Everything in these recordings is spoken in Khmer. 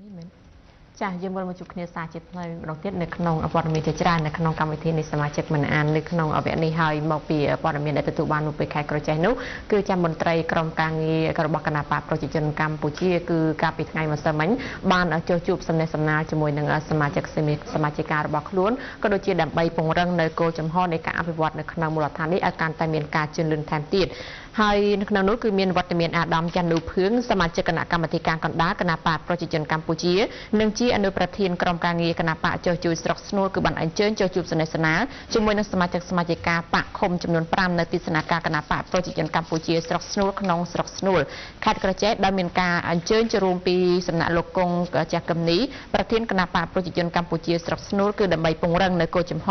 នេះមែន ចាស់យើងវិលមកជួបគ្នាសារជាថ្មីម្ដងទៀតនៅក្នុងព័ត៌មានជាច្រើននៅក្នុងកម្មវិធីនៃសមាជិកមិនអាននៅក្នុងអវគ្គនេះហើយមកពីព័ត៌មានដែលទទួលបានមកពីខេត្តក្រចេះនោះគឺចាំមន្ត្រីក្រមការងាររបស់គណៈបកប្រជាជនកម្ពុជាគឺកាលពីថ្ងៃម្សិលមិញបានចុះជួបសំណេះសំណាលជាមួយនឹងសមាជិកសមាជិការបស់ខ្លួនក៏ដូចជាដើម្បីពង្រឹងនៅគោលចំហនៃការអភិវឌ្ឍនៅក្នុងមូលដ្ឋាននេះឲ្យកាន់តែមានការជឿនលឿនថែមទៀតហើយនៅក្នុងនោះគឺមានវត្តមានអាដាមចាន់នូភឿងសមាជិកគណៈកម្មាធិការកណ្ដាលគណៈបកប្រជាជនកម្ពុជានិងជាអនុប្រធានក្រុមការងារគណៈបកចុះជួយស្រុកស្នួលគឺបានអញ្ជើញចុះជួបសន្និសីទនាជាមួយនឹងសមាជិកសមាជិកាបកឃុំចំនួន5នៅទីស្នាក់ការគណៈបកប្រជាជនកម្ពុជាស្រុកស្នួលក្នុងស្រុកស្នួលខេត្តក្រចេះដោយមានការអញ្ជើញចូលរួមពីសំណាក់លោកគង់ចាស់កឹមនីប្រធានគណៈបកប្រជាជនកម្ពុជាស្រុកស្នួលគឺដើម្បីពង្រឹងនៅគោលចំហ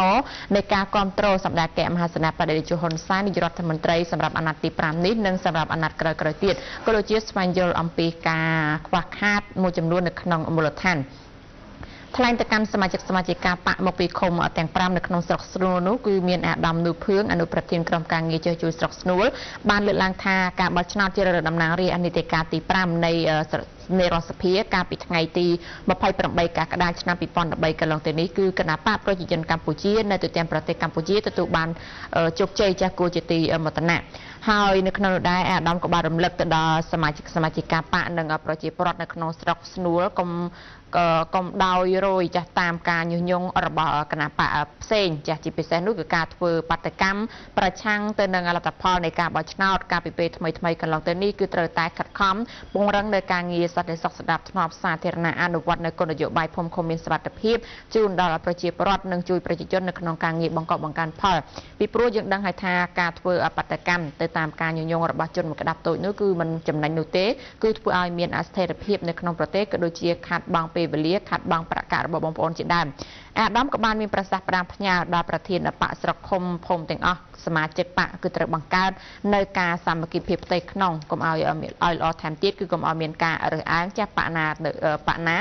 នៃការគ្រប់គ្រងសម្ដេចកែមហាសេនាបតីជហ៊ុនសែននាយករដ្ឋមន្ត្រីសម្រាប់អាណត្តិទី5នេះនិងសម្រាប់អាណត្តិក្រោយៗទៀតក៏ដូចជាស្វែងយល់អំពីការខ្វះខាតមួយចំនួននៅក្នុងមូលដ្ឋាន ថ្លែងទៅកាន់សមាជិកសមាជិកាបកមកពីឃុំទាំង5នៅក្នុងស្រុកស្នួលនោះគឺមានអាដាមនូភឿងអនុប្រធានក្រុមការងារចុះជួយស្រុកស្នួលបានលើកឡើងថាការបោះឆ្នោតជ្រើសរើសតំណាងរាស្ត្រអាណត្តិការទី5នៃនៃរដ្ឋសភាកាលពីថ្ងៃទី28កក្កដាឆ្នាំ2013កន្លងទៅនេះគឺគណៈបកប្រជាជនកម្ពុជានៅទូទាំងប្រទេសកម្ពុជាទទួលបានជោគជ័យចាស់គួរជាទីមតនៈហើយនៅក្នុងនោះដែរអាដាមក៏បានរំលឹកទៅដល់សមាជិកសមាជិកាបកនិងប្រជាពលរដ្ឋនៅក្នុងស្រុកស្នួលកុំកុំដោយរយចាស់តាមការញុះញង់របស់គណៈបកផ្សេងចាស់ជាពិសេសនោះគឺការធ្វើបាតកម្មប្រឆាំងទៅនឹងលទ្ធផលនៃការបោះឆ្នោតកាលពីពេលថ្មីថ្មីកន្លងទៅនេះគឺត្រូវតែខិតខំពង្រឹងនៅការងារសន្តិសុខស្ដាប់ធ្នាប់សាធារណៈអនុវត្តនៅគោលនយោបាយភូមិឃុំមានសុវត្ថិភាពជូនដល់ប្រជាពលរដ្ឋនិងជួយប្រជាជននៅក្នុងការងារបង្កប់បង្កើនផលពីព្រោះយើងដឹងហើយថាការធ្វើអបតកម្មទៅតាមការញុះញង់របស់ជនមួយក្តាប់តូចនោះគឺมันចំណេញនោះទេគឺធ្វើឲ្យមានអស្ថិរភាពនៅក្នុងប្រទេសក៏ដូចជាខាត់បងពេលវេលាខាត់បងប្រកាសរបស់បងប្អូនជាដើមអាដាមក៏បានមានប្រសាសន៍ប្រាំផ្ញើដល់ប្រធានបកស្រុកឃុំភូមិទាំងអស់សមាជិកបកគឺត្រូវបង្កើតនៅការសាមគ្គីភាពផ្ទៃក្នុងកុំឲ្យឲ្យល្អថែមទៀតគឺកុំឲ្យមានការរើសអើងចាស់បកណាបកណា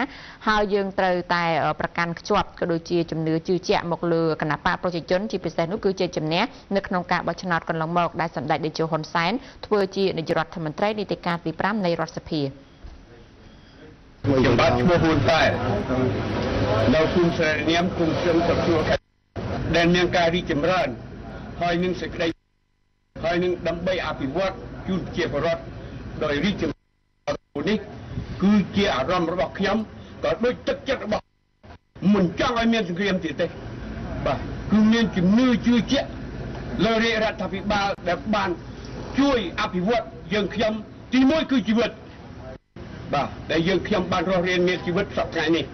ហើយយើងត្រូវតែប្រកាន់ខ្ជាប់ក៏ដូចជាជំនឿជឿជាក់មកលើគណៈបកប្រជាជនជាពិសេសនោះគឺជាជំនះនៅក្នុងការបោះឆ្នោតកន្លងមកដែលសម្ដេចតេជោហ៊ុនសែនធ្វើជានាយករដ្ឋមន្ត្រីនីតិកាលទី5នៃរដ្ឋសភាខ្ញុំបាទឈ្មោះហ៊ុនតែនៅគុំស្រែនាមគុំជើងសព្វដែលមានការរីកចម្រើន ហើយនឹងសេចក្តីហើយនឹងដើម្បីអភិវឌ្ឍជូនប្រជាពលរដ្ឋដោយរីកចម្រើននេះ គឺជាអារម្មណ៍របស់ខ្ញុំក៏ដូចទឹកចិត្តរបស់មិនចង់ឲ្យមានសង្គ្រាមទៀតទេបាទគឺមានជំនឿជឿជាក់លើរាជរដ្ឋាភិបាលដែលបានជួយអភិវឌ្ឍយើងខ្ញុំទីមួយគឺជីវិតបាទដែលយើងខ្ញុំបានរស់រានមានជីវិតសប្តាហ៍នេះ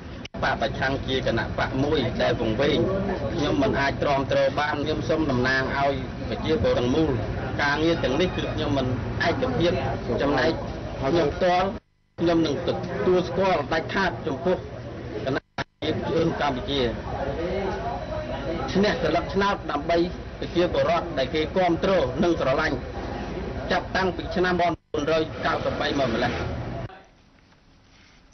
បកប្រឆាំងជាគណៈបកមួយដែលពង្វេងខ្ញុំមិនអាចទ្រាំទ្របានខ្ញុំសូមតំណាងឲ្យប្រជាពលរដ្ឋទាំងមូលការងារទាំងនេះគឺខ្ញុំមិនឯកភាពចំណែកខ្ញុំផ្ទាល់ ខ្ញុំនឹងទទួលស្គាល់ដាច់ខាតចំពោះគណៈប្រជាជនកម្ពុជាឈ្នះសិលឹកឆ្នោតដើម្បីប្រជាពលរដ្ឋដែលគេគ្រប់គ្រងនិងស្រឡាញ់ចាប់តាំងពីឆ្នាំ1993មកម្លេះ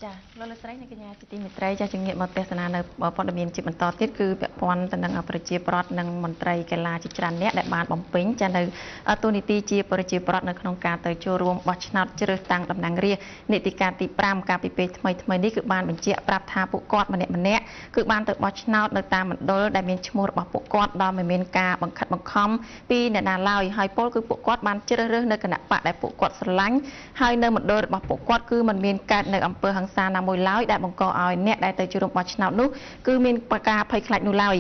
ចាលោកលោកស្រីនិងកញ្ញាជាទីមេត្រីចាជំងាកមកទស្សនានៅព័ត៌មានជាបន្តទៀតគឺពាក់ព័ន្ធទៅនឹងប្រជាប្រដ្ឋនិងមន្ត្រីកីឡាជាច្រើនអ្នកដែលបានបំពេញចានៅទូនីតិជាប្រជាប្រដ្ឋនៅក្នុងការទៅចូលរួមបោះឆ្នោតជ្រើសតាំងតំណាងរាស្ត្រនីតិកាលទី5កាលពីពេលថ្មីថ្មីនេះគឺបានបញ្ជាក់ប្រាប់ថាពួកគាត់ម្នាក់ម្នាក់គឺបានទៅបោះឆ្នោតនៅតាមមណ្ឌលដែលមានឈ្មោះរបស់ពួកគាត់ដោយមិនមានការបង្ខិតបង្ខំពីអ្នកណាឡើយហើយពលគឺពួកគាត់បានជ្រើសរើសនៅគណៈបកដែលពួកគាត់ស្រឡាញ់ហើយនៅមណ្ឌលរបស់ពួកគាត់គឺมันមានកើតនៅអំពើហិង្សាណាមួយឡើយដែលបង្កឲ្យអ្នកដែលទៅជួបបោះឆ្នោតនោះគឺមានការភ័យខ្លាចនោះឡើយ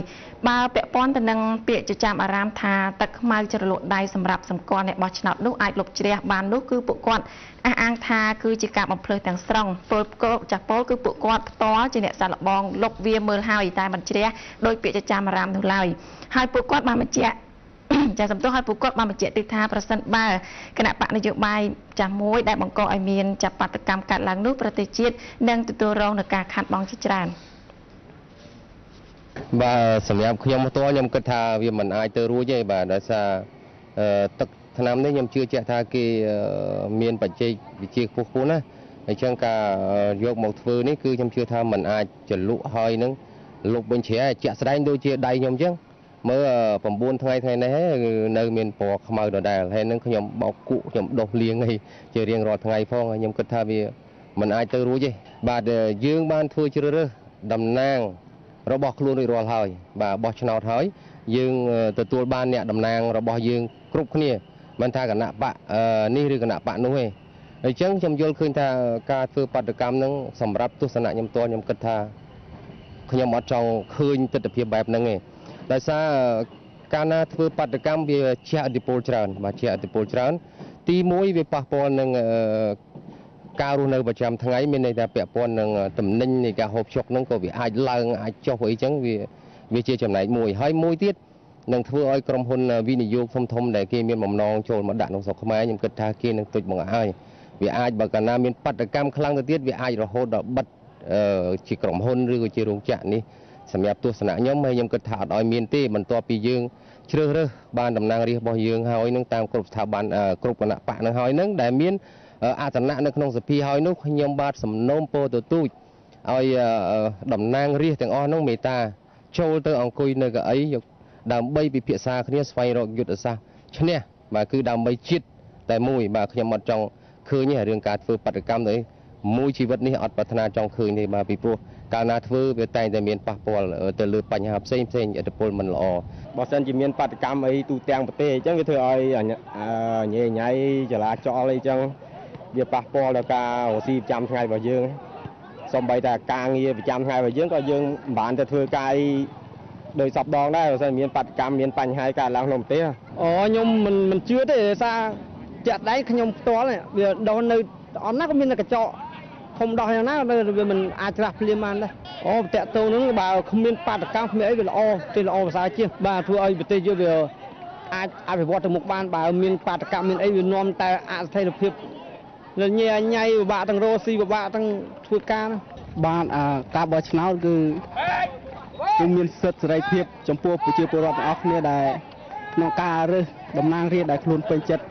បើពាក់ព័ន្ធទៅនឹងពាក្យចចាមអារាមថាទឹកខ្មៅជ្រលក់ដៃសម្រាប់សម្គាល់អ្នកបោះឆ្នោតនោះអាចលុបជ្រះបាននោះគឺពួកគាត់អះអាងថាគឺជាការបំភ្លឺទាំងស្រុងពលកោចាស់ពលគឺពួកគាត់ផ្ទាល់ជាអ្នកសាឡបងលុបវាមើលហើយតែមិនជ្រះដោយពាក្យចចាមអារាមនោះឡើយហើយពួកគាត់បានបញ្ជាក់ ចាសំទោសឲ្យពួកគាត់បានបញ្ជាក់ទៀតថាប្រសិនបើគណៈបកនយោបាយចាស់មួយដែលបង្កឲ្យមានចាប់បាតកម្មកាត់ឡើងនោះប្រទេសជាតិនឹងទទួលរងនឹងការខាត់បងជាច្រើនបាទសម្រាប់ខ្ញុំផ្ទាល់ខ្ញុំគិតថាវាមិនអាចទៅរួចទេបាទដោយសារទឹកឆ្នាំនេះខ្ញុំជឿជាក់ថាគេមានបច្ចេកវិទ្យាខ្ពស់ខ្ពស់ណាអញ្ចឹងការយកមកធ្វើនេះគឺខ្ញុំជឿថាมันអាចចលក់ហើយនឹងលុបបញ្ជ្រាជាក់ស្ដែងដូចជាដៃខ្ញុំអញ្ចឹង មើល9ថ្ងៃថ្ងៃនេះនៅមានពណ៌ខ្មៅដដែលហើយនឹងខ្ញុំបោកគក់ខ្ញុំដុសលាងអីជារៀងរាល់ថ្ងៃផងខ្ញុំគិតថាវាมันអាចទៅរួចទេបាទយើងបានធ្វើជ្រើសរើសតំណាងរបស់ខ្លួនរួចរាល់ហើយបាទបោះឆ្នោតហើយយើងទទួលបានអ្នកតំណាងរបស់យើងគ្រប់គ្នាមិនថាគណៈបកនេះឬគណៈបកនោះទេអញ្ចឹងខ្ញុំយល់ឃើញថាការធ្វើបដកម្មនឹងសម្រាប់ទស្សនៈខ្ញុំតខ្ញុំគិតថាខ្ញុំអត់ចង់ឃើញទស្សនវិជ្ជាបែបហ្នឹងទេ ដោយសារកាលណាធ្វើបដកម្មវាជះឥទ្ធិពលច្រើនបាទជះឥទ្ធិពលច្រើន ទី1វាប៉ះពាល់នឹងការរស់នៅប្រចាំថ្ងៃមានន័យថាពាក់ព័ន្ធនឹងតំណែងនៃការហូបចុកហ្នឹងក៏វាអាចឡើងអាចចុះអីចឹងវាវាជាចំណែកមួយហើយមួយទៀតនឹងធ្វើឲ្យក្រុមហ៊ុនវិនិយោគធំធំដែលគេមានបំណងចូលមកដាក់ក្នុងស្រុកខ្មែរខ្ញុំគិតថាគេនឹងទុចមកហើយវាអាចបើកាលណាមានបដកម្មខ្លាំងទៅទៀតវាអាចរហូតដល់បិទជាក្រុមហ៊ុនឬក៏ជារោងចក្រនេះ សម្រាប់ទស្សនៈខ្ញុំហើយខ្ញុំគិតថាអត់ឲ្យមានទេបន្ទាប់ពីយើងជ្រើសរើសបានតំណាងរាស្ត្ររបស់យើងហើយនឹងតាមគ្រប់ស្ថាប័នគ្រប់គណៈបកនឹងហើយនឹងដែលមានអត្តនៈនៅក្នុងសភាហើយនោះខ្ញុំបាទសំណូមពរទទូចឲ្យតំណាងរាស្ត្រទាំងអស់នោះមេត្តាចូលទៅអង្គុយនៅកៅអីដើម្បីពិភាក្សាគ្នាស្វែងរកយុទ្ធសាស្ត្រឈ្នះបាទគឺដើម្បីជាតិតែមួយបាទខ្ញុំអត់ចង់ឃើញទេរឿងការធ្វើបដកម្មទៅ មួយជីវិតនេះអត់ប្រាថ្នាចង់ឃើញទេបាទពីព្រោះកាលណាធ្វើវាតែងតែមានប៉ះពាល់ទៅលើបញ្ហាផ្សេងផ្សេងឥទ្ធិពលមិនល្អបើសិនជាមានបដកម្មអីទូទាំងប្រទេសអញ្ចឹងវាធ្វើឲ្យញ៉េញ៉ៃចលាចលអីចឹងវាប៉ះពាល់ដល់ការរស់ស៊ីប្រចាំថ្ងៃរបស់យើងសំបីតែការងារប្រចាំថ្ងៃរបស់យើងក៏យើងមិនបានទៅធ្វើការអីដោយសពដងដែរបើសិនមានបដកម្មមានបញ្ហាកើតឡើងក្នុងប្រទេសអូខ្ញុំមិនមិនជឿទេដោយសារចាក់ដៃខ្ញុំផ្ទាល់វាដោះនៅអត់ណាក៏មានតែកញ្ចក់ ធំដោះយ៉ាងណាវាមិនអាចច្រាស់ភ្លាមបានដែរអូតកតងហ្នឹងបើគ្មានបដកម្មគ្មានអីវាល្អទេល្អភាសាជាបាទធ្វើឲ្យប្រទេសយើងវាអាចអភិវឌ្ឍទៅមុខបានបើមានបដកម្មមានអីវានាំតែអស្ថិរភាពលញ៉ៃញ៉ៃពិបាកទាំងរស់ស៊ីពិបាកទាំងធ្វើការបានការបោះឆ្នោតគឺគឺមានសិទ្ធិសេរីភាពចំពោះប្រជាពលរដ្ឋទាំងអស់គ្នាដែលក្នុងការរើសតំណាងរាស្ត្រដែលខ្លួនពេញចិត្ត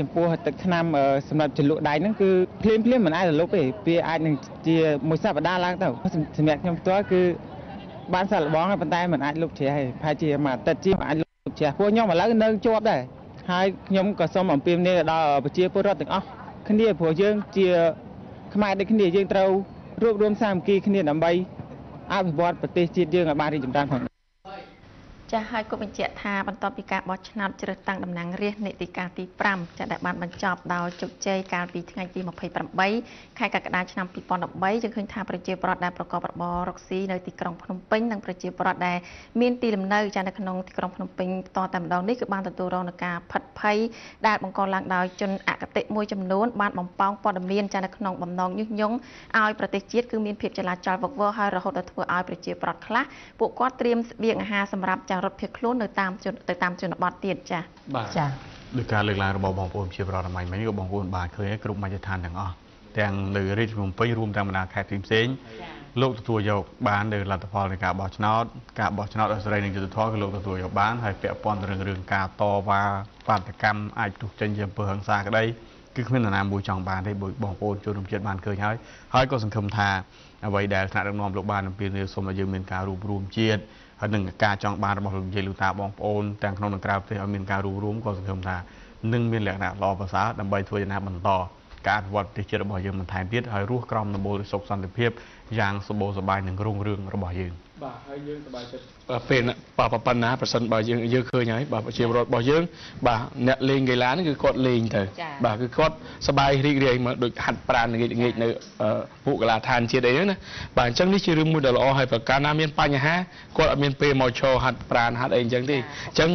ចំពោះទឹកថ្នាំសម្រាប់ជ្រលក់ដៃហ្នឹងគឺភ្លាមភ្លាមមិនអាចរលុបទេវាអាចនឹងជាមួយសប្តាហ៍ឡើងទៅសម្រាប់ខ្ញុំផ្ទាល់គឺបានសាក់លបងប៉ុន្តែមិនអាចលុបជ្រះទេប្រហែលជាមួយអាទិត្យជាអាចលុបជ្រះពួកខ្ញុំឥឡូវនៅជាប់ដែរហើយខ្ញុំក៏សូមអំពាវនាវដល់ប្រជាពលរដ្ឋទាំងអស់គ្នាព្រោះយើងជាខ្មែរដូចគ្នាយើងត្រូវរួបរวมសាមគ្គីគ្នាដើម្បីអភិវឌ្ឍប្រទេសជាតិយើងឲ្យបានរីកចម្រើនផង ចាស់ហើយក៏បញ្ជាក់ថាបន្ទាប់ពីការបោះឆ្នោតជ្រើសតាំងតំណាងរាស្ត្រនីតិកាលទី5ចាដែលបានបញ្ចប់ដោយជោគជ័យកាលពីថ្ងៃទី28ខែកក្កដាឆ្នាំ2013យើងឃើញថាប្រជាពលរដ្ឋដែលប្រកបរបររកស៊ីនៅទីក្រុងភ្នំពេញនិងប្រជាពលរដ្ឋដែលមានទីលំនៅចានៅក្នុងទីក្រុងភ្នំពេញតតែម្ដងនេះគឺបានទទួលរងនឹងការផិតភ័យដែលបង្កឡើងដោយជនអកតេមួយចំនួនបានបំផង់ព័ត៌មានចានៅក្នុងបំណងញុះញង់ឲ្យប្រទេសជាតិគឺមានភាពចលាចលវឹកវរហើយរហូតដល់ធ្វើឲ្យប្រជាពលរដ្ឋខ្លះពួកគាត់ត្រៀមស្បៀងអាហារសម្រាប់ចារត់ភៀសខ្លួននៅតាមទៅតាមជនបទទៀតចា៎បាទចា៎ដោយការលើកឡើងរបស់បងប្អូនជាប្រវត្តិមិញមិញក៏បងប្អូនបានឃើញគ្រប់មជ្ឈដ្ឋានទាំងអស់ទាំងនៅរាជភ្នំពេញរួមទាំងបណ្ដាខេត្តផ្សេងៗលោកទទួលយកបាននៅលទ្ធផលនៃការបោះឆ្នោតការបោះឆ្នោតអសេរីនិងយុត្តិធម៌គឺលោកទទួលយកបានហើយពាក់ព័ន្ធរឿងរឿងការតវ៉ាបាតកម្មអាចទុះចេញជាអំពើហិង្សាក្តីគឺគ្មាននរណាមួយចង់បានទេបងប្អូនជនរួមជាតិបានឃើញហើយហើយក៏សង្ឃឹមថា អ្វីដែលថ្នាក់ដឹកនាំលោកបានអំពាវនាវសូមឲ្យយើងមានការរួមរួមជាតិហើយនឹងការចង់បានរបស់លោកយាយលោកតាបងប្អូនទាំងក្នុងនិងក្រៅប្រទេសឲ្យមានការរួមរួមក៏សង្ឃឹមថានឹងមានលក្ខណៈល្អប្រសើរដើម្បីធ្វើយ៉ាងណាបន្តការអភិវឌ្ឍប្រទេសជាតិរបស់យើងបន្ថែមទៀតហើយរស់ក្រោមដំបូលសុខសន្តិភាពយ៉ាងសម្បូរសប្បាយនឹងរុងរឿងរបស់យើង។ បាទហើយយើងសប្បាយចិត្តពេលបើប៉ុណ្ណាប្រសិនបើយើងយើងឃើញហើយបាទប្រជាពលរដ្ឋរបស់យើងបាទអ្នកលេងកីឡានេះគឺគាត់លេងទៅបាទគឺគាត់សប្បាយរីករាយមកដូចហាត់ប្រាណងាកងាកនៅមុខកីឡាដ្ឋានជាតិអីហ្នឹងណាបាទអញ្ចឹងនេះជារឿងមួយដ៏ល្អហើយប្រការណាមានបញ្ហាគាត់អត់មានពេលមកឈរហាត់ប្រាណហាត់អីអញ្ចឹងទេអញ្ចឹង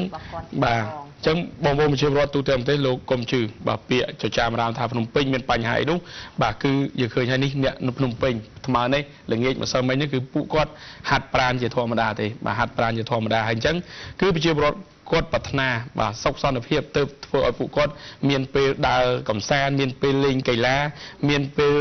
បាទ ចឹងបងប្អូនប្រជាពលរដ្ឋទូទាំងប្រទេសលោកកុំជឿបាទពាក្យចចាមរាមថាភ្នំពេញមានបញ្ហាអីនោះបាទគឺយើងឃើញហើយនេះអ្នកនៅភ្នំពេញថ្មនេះល្ងាចម្សិលមិញនេះគឺពួកគាត់ហាត់ប្រាណជាធម្មតាទេបាទហាត់ប្រាណជាធម្មតាហើយអញ្ចឹងគឺប្រជាពលរដ្ឋគាត់ប្រាថ្នាបាទសុខសន្តិភាពទៅធ្វើឲ្យពួកគាត់មានពេលដើរកំសាន្តមានពេលលេងកីឡា មានពេល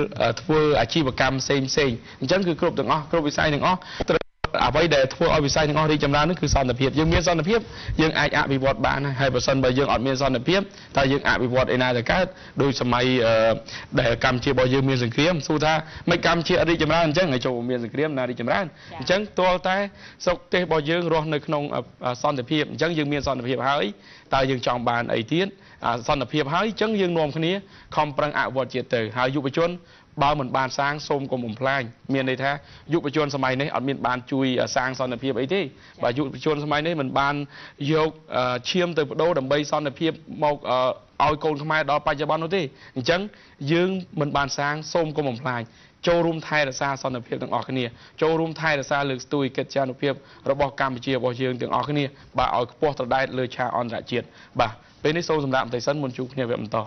ធ្វើអាជីវកម្មផ្សេងផ្សេងអញ្ចឹងគឺគ្រប់ទាំងអស់គ្រប់វិស័យទាំងអស់ អ្វីដែលធ្វើឲ្យវិស័យទាំងអស់រីកចម្រើននោះគឺសន្តិភាពយើងមានសន្តិភាពយើងអាចអភិវឌ្ឍបានហើយបើសិនបើយើងអត់មានសន្តិភាពតើយើងអភិវឌ្ឍឯណាទៅកើតដោយសម័យដែលកម្ពុជារបស់យើងមានសង្គ្រាមសួរថាមិនកម្ពុជារីកចម្រើនអញ្ចឹងហើយចូលមានសង្គ្រាមណារីកចម្រើនអញ្ចឹងទាល់តែសុខទេសរបស់យើងរស់នៅក្នុងសន្តិភាពអញ្ចឹងយើងមានសន្តិភាពហើយតើយើងចង់បានអីទៀតសន្តិភាពហើយអញ្ចឹងយើងនាំគ្នាខំប្រឹងអភិវឌ្ឍជាតិទៅហើយយុវជន បើមិនបានសាងសូមកុំបំផ្លាញមានន័យថាយុវជនសម័យនេះអត់មានបានជួយសាងសន្តិភាពអីទេបើយុវជនសម័យនេះមិនបានយកឈាមទៅបដូរដើម្បីសន្តិភាពមកឲ្យកូនខ្មែរដល់បច្ចុប្បន្ននោះទេអញ្ចឹងយើងមិនបានសាងសូមកុំបំផ្លាញចូលរួមថែរក្សាសន្តិភាពទាំងអស់គ្នាចូលរួមថែរក្សាលើកស្ទួយកិច្ចចានុភាពរបស់កម្ពុជារបស់យើងទាំងអស់គ្នាបាទឲ្យខ្ពស់ត្រដែតលើឆាកអន្តរជាតិបាទពេលនេះសូមសម្រាប់បន្តិចសិនមុនជួបគ្នាវគ្គបន្ត